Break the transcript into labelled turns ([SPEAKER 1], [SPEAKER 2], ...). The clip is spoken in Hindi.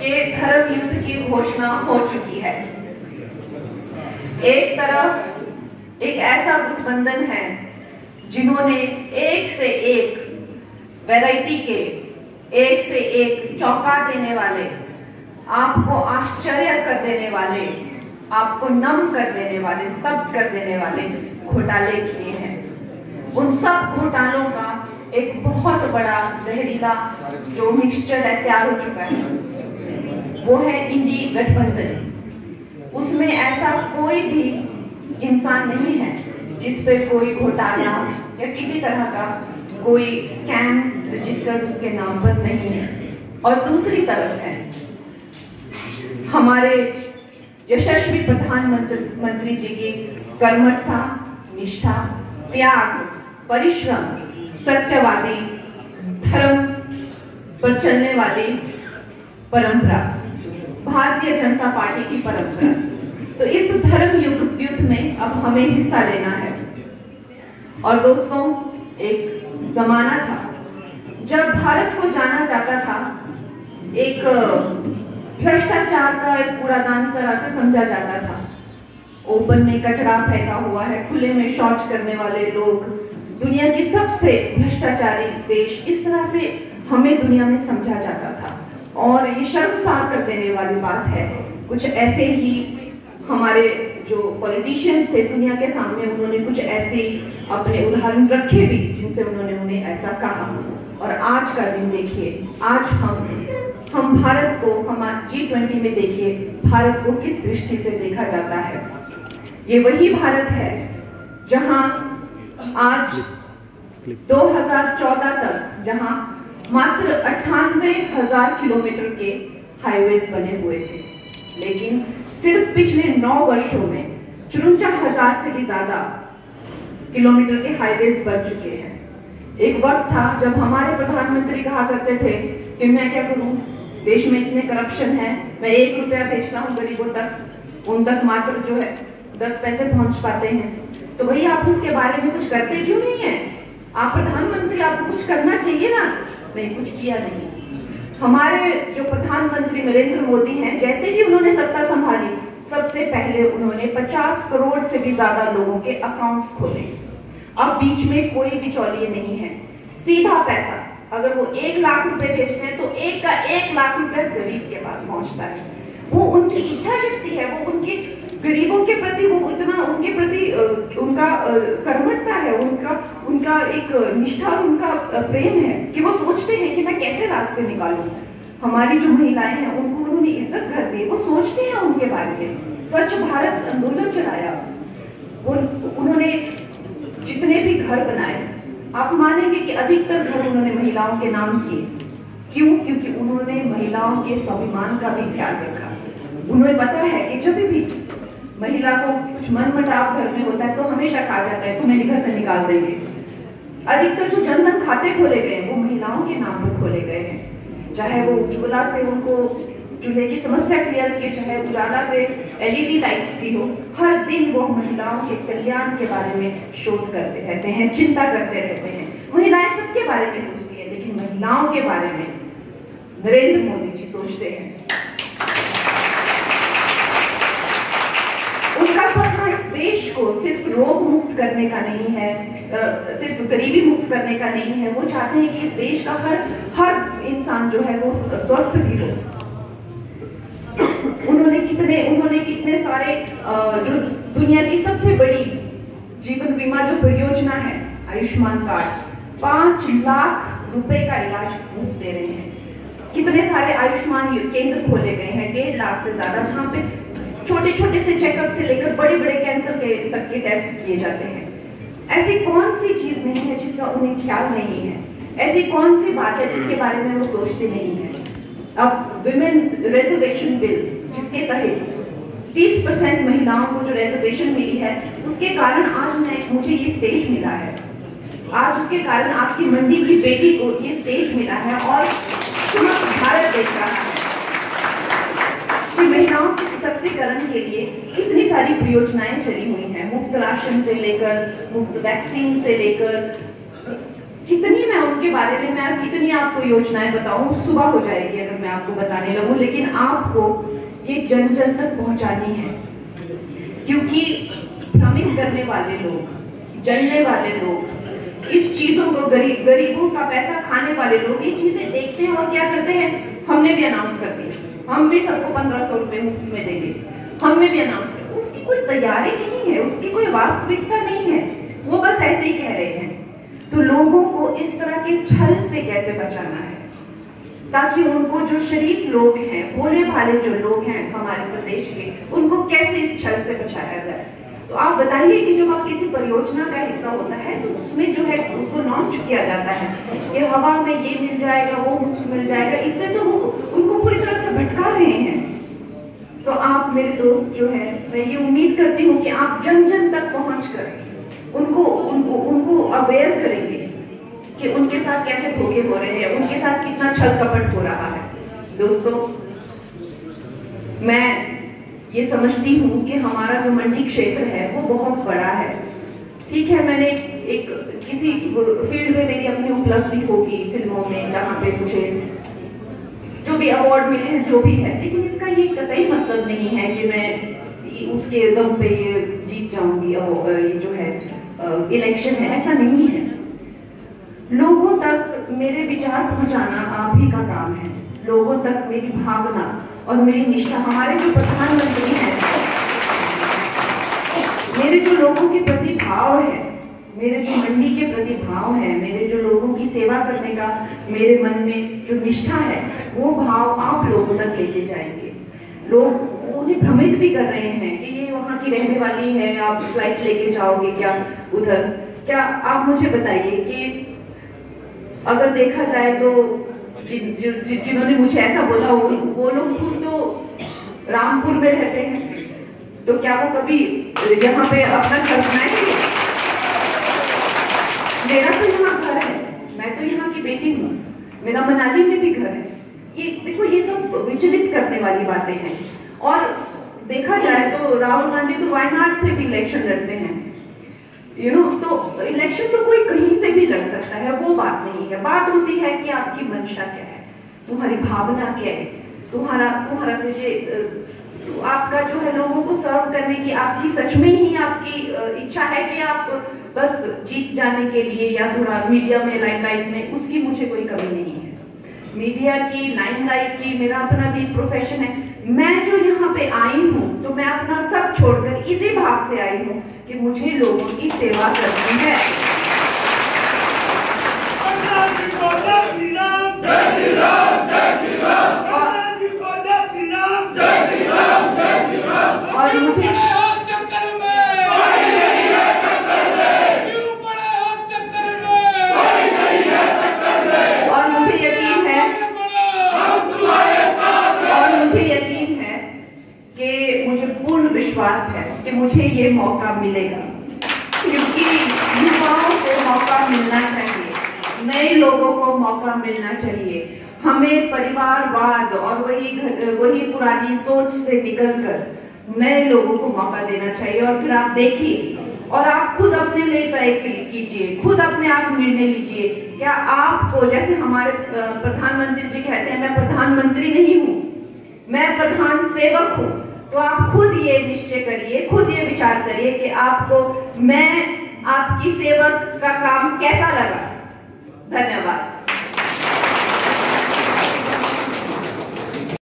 [SPEAKER 1] के धर्म युद्ध की घोषणा हो चुकी है। एक तरफ़ एक ऐसा गठबंधन है जिन्होंने एक से एक वैरायटी के एक से एक चौंका देने वाले, आपको आश्चर्य कर देने वाले, आपको नम कर देने वाले, स्तब्ध कर देने वाले घोटाले किए हैं। उन सब घोटालों का एक बहुत बड़ा जहरीला जो मिक्सचर है, तैयार हो चुका है। वो है इंडी गठबंधन। उसमें ऐसा कोई भी इंसान नहीं है जिस पे कोई घोटाला या किसी तरह का कोई स्कैम रजिस्टर्ड उसके नाम पर नहीं है। और दूसरी तरफ़ है, हमारे यशस्वी प्रधानमंत्री, मंत्री जी की कर्मठता निष्ठा, त्याग, परिश्रम, सत्यवादी, धर्म पर चलने वाली परंपरा। भारतीय जनता पार्टी की परंपरा। तो इस धर्म युद्ध में अब हमें हिस्सा लेना है। और दोस्तों, एक जमाना था, जब भारत को जाना जाता था, एक भ्रष्टाचार का एक कूड़ादान तरह से समझा जाता था। ओपन में कचरा फेंका हुआ है, खुले में शौच करने वाले लोग, दुनिया की सबसे भ्रष्टाचारी देश, इस तरह से हमें दुनिया में समझा जाता था। और ये शर्मसार कर देने वाली बात है। कुछ ऐसे ही हमारे जो पॉलिटिशियंस थे दुनिया के सामने उन्होंने कुछ ऐसे अपने उदाहरण रखे भी जिनसे उन्होंने उन्हें ऐसा कहा। और आज का दिन देखिए आज हम हम भारत को हम जी ट्वेंटी में देखिए भारत को किस दृष्टि से देखा जाता है। ये वही भारत है जहाँ आज 2014 तक जहाँ मात्र अट्ठानवे हज़ार किलोमीटर के हाईवेज बने हुए थे। लेकिन सिर्फ़ पिछले नौ वर्षों में चुरंजा हज़ार से भी ज़्यादा किलोमीटर के हाईवेज बन चुके हैं। एक वक्त था जब हमारे प्रधानमंत्री कहा करते थे कि मैं क्या करूँ? देश में इतने करप्शन है, मैं एक रुपया भेजता हूँ गरीबों तक। उन तक मात्र जो है दस पैसे पहुँच पाते हैं। तो भैया, आप उसके बारे में कुछ करते क्यों नहीं है? आप प्रधानमंत्री, आपको कुछ करना चाहिए ना? नहीं, कुछ किया नहीं। हमारे जो प्रधानमंत्री नरेंद्र मोदी हैं, जैसे ही उन्होंने सत्ता संभाली, सबसे पहले उन्होंने 50 करोड़ से भी ज़्यादा लोगों के अकाउंट्स खोले। अब बीच में कोई भी चौलिए नहीं है। सीधा पैसा, अगर वो एक लाख रुपए भेजते हैं तो एक का एक लाख रुपए गरीब के पास पहुँचता है। वो उनकी इच्छा शक्ति है, वो उनके गरीबों उनके कर्मठता है, उनका उनका एक निष्ठा उनका प्रेम है कि वो सोचते हैं कि मैं कैसे रास्ते निकालूं। हमारी जो महिलाएँ हैं, उनको उन्होंने इज़्ज़त कर दी, वो सोचते हैं उनके बारे में। स्वच्छ भारत आंदोलन चलाया। उन्होंने जितने भी घर बनाए, आप मानेंगे कि अधिकतर घर उन्होंने महिलाओं के नाम किए। क्यों? क्योंकि उन्होंने महिलाओं के स्वाभिमान का भी ख्याल रखा। उन्हें पता है कि जब भी महिला को कुछ मन मटाव घर में होता है तो हमेशा कहा जाता है, तुम्हें घर से निकाल देंगे। अधिकतर जो जनधन खाते खोले गए हैं, वो महिलाओं के नाम पर खोले गए हैं। चाहे वो उज्ज्वला से उनको चूल्हे की समस्या क्लियर की, चाहे उजाला से एलईडी लाइट्स की हो, हर दिन वो महिलाओं के कल्याण के बारे में शोध करते रहते हैं, चिंता करते रहते हैं। महिलाएँ सबके बारे में सोचती है, लेकिन महिलाओं के बारे में नरेंद्र मोदी जी सोचते हैं। उनका सपना इस देश को सिर्फ़ रोग मुक्त करने का नहीं है सिर्फ़ गरीबी मुक्त करने का नहीं है। वो चाहते हैं कि इस देश का हर हर इंसान जो है वो स्वस्थ भी हो उन्होंने कितने उन्होंने कितने सारे जो दुनिया की सबसे बड़ी जीवन बीमा जो परियोजना है, आयुष्मान कार्ड, पाँच लाख रुपए का इलाज मुफ़्त दे रहे हैं। कितने सारे आयुष्मान केंद्र खोले गए हैं? डेढ़ लाख से ज़्यादा। जहाँ पे छोटे छोटे से चेकअप से लेकर बड़े बड़े कैंसर के तक के टेस्ट किए जाते हैं। ऐसी कौन सी चीज़ नहीं है जिसका उन्हें ख्याल नहीं है? ऐसी कौन सी बात है जिसके बारे में वो सोचते नहीं है? अब विमेन रिजर्वेशन बिल जिसके तहत? 30 परसेंट महिलाओं को जो रिजर्वेशन मिली है, उसके कारण आज मैं, मुझे ये स्टेज मिला है। आज उसके कारण आपकी मंडी की बेटी को ये स्टेज मिला है और भारत देख रहा है कि महिलाओं के सशक्तिकरण के लिए, कितनी सारी परियोजनाएँ चली हुई हैं? मुफ़्त राशन से लेकर, मुफ़्त वैक्सीन से लेकर। कितनी मैं उनके बारे में, मैं कितनी आपको योजनाएँ बताऊँ? सुबह हो जाएगी अगर मैं आपको बताने लगूं, लेकिन आपको ये जन जन तक पहुंचानी है। क्योंकि भ्रमित करने वाले लोग, जलने वाले लोग, इस चीज़ों को, गरीब, गरीबों का पैसा खाने वाले लोग, ये चीज़ें देखते हैं और क्या करते हैं? हमने भी अनाउंस कर दिया हम भी सबको पंद्रह सौ रुपए मुफ़्त में देंगे। हमने भी अनाउंस किया। उसकी कोई तैयारी नहीं है, उसकी कोई वास्तविकता नहीं है। वो बस ऐसे ही कह रहे हैं। तो लोगों को इस तरह के छल से कैसे बचाना है? ताकि उनको जो शरीफ लोग हैं भोले भाले जो लोग हैं हमारे प्रदेश के, उनको कैसे इस छल से बचाया जाए? तो आप बताइए कि जब आप किसी परियोजना का हिस्सा होता है तो उसमें जो है, उसको लॉन्च किया जाता है कि हवा में ये मिल जाएगा, वो मिल जाएगा। इससे तो वो, उनको पूरी तरह से भटका रहे हैं। तो आप मेरे दोस्त जो है, मैं ये उम्मीद करती हूँ कि आप जन जन तक पहुँच कर उनको उनको उनको अवेयर करेंगे कि उनके साथ कैसे धोखे हो रहे हैं, उनके साथ कितना छल कपट हो रहा है। दोस्तों, मैं ये समझती हूँ कि हमारा जो मंडी क्षेत्र है, वो बहुत बड़ा है। ठीक है, मैंने एक किसी फ़ील्ड में मेरी अपनी उपलब्धि होगी फ़िल्मों में, जहाँ पे मुझे जो भी अवार्ड मिले हैं, जो भी है। लेकिन इसका ये कतई मतलब नहीं है कि मैं उसके दम पे ये जीत जाऊँगी ये जो है इलेक्शन है। ऐसा नहीं है। लोगों तक मेरे विचार पहुंचाना आप ही का काम है। लोगों तक मेरी भावना और मेरी निष्ठा, हमारे जो प्रधानमंत्री हैं, मेरे जो लोगों के प्रति भाव है मेरे जो मंडी के प्रति भाव है, मेरे जो लोगों की सेवा करने का मेरे मन में जो निष्ठा है, वो भाव आप लोगों तक लेके जाएँगे। लोग उन्हें भ्रमित भी कर रहे हैं कि ये वहाँ की रहने वाली है, आप फ़्लाइट लेके जाओगे क्या उधर? क्या आप मुझे बताइए कि अगर देखा जाए तो जिन जिन्होंने मुझे ऐसा बोला वो वो लोग खुद तो रामपुर में रहते हैं। तो क्या वो कभी यहाँ पे अपना घर बनाएँगे मेरा तो यहाँ घर है मैं तो यहाँ की बेटी हूँ मेरा मनाली में भी घर है। ये देखो ये सब विचलित करने वाली बातें हैं। और देखा जाए तो राहुल गांधी तो वायनाड से भी इलेक्शन लड़ते हैं। यू you नो know, तो इलेक्शन तो कोई कहीं से भी लड़ सकता है वो बात नहीं है। बात होती है कि आपकी मंशा क्या है तुम्हारी भावना क्या है तुम्हारा तुम्हारा से जे तो आपका जो है लोगों को सर्व करने की आपकी सच में ही आपकी बस जीत जाने के लिए या थोड़ा मीडिया में लाइमलाइट में उसकी मुझे कोई कमी नहीं है। मीडिया की लाइमलाइट की मेरा अपना भी प्रोफेशन है। मैं जो यहाँ पे आई हूँ तो मैं अपना सब छोड़कर इसी भाव से आई हूँ कि मुझे लोगों की सेवा करनी है। और मुझे और मुझे यकीन है और मुझे यकीन है कि मुझे पूर्ण विश्वास है कि मुझे ये मौका मिलेगा। क्योंकि युवाओं को मौका मिलना चाहिए, नए लोगों को मौका मिलना चाहिए। हमें परिवारवाद और वही वही पुरानी सोच से निकलकर नए लोगों को मौका देना चाहिए। और फिर आप देखिए, और आप खुद अपने लिए तय कीजिए, खुद अपने आप निर्णय लीजिए। क्या आपको, जैसे हमारे प्रधानमंत्री जी कहते हैं, मैं प्रधानमंत्री नहीं हूँ, मैं प्रधान सेवक हूँ। तो आप खुद ये निश्चय करिए, खुद ये विचार करिए कि आपको मैं, आपकी सेवक का काम कैसा लगा। धन्यवाद।